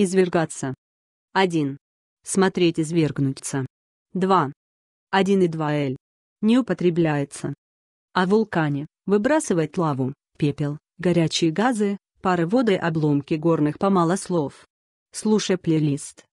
Извергаться. 1. Смотреть извергнуться. 2. 1 и 2 Л. Не употребляется. А О вулкане. Выбрасывать лаву, пепел, горячие газы, пары воды и обломки горных помало слов. Слушай плейлист.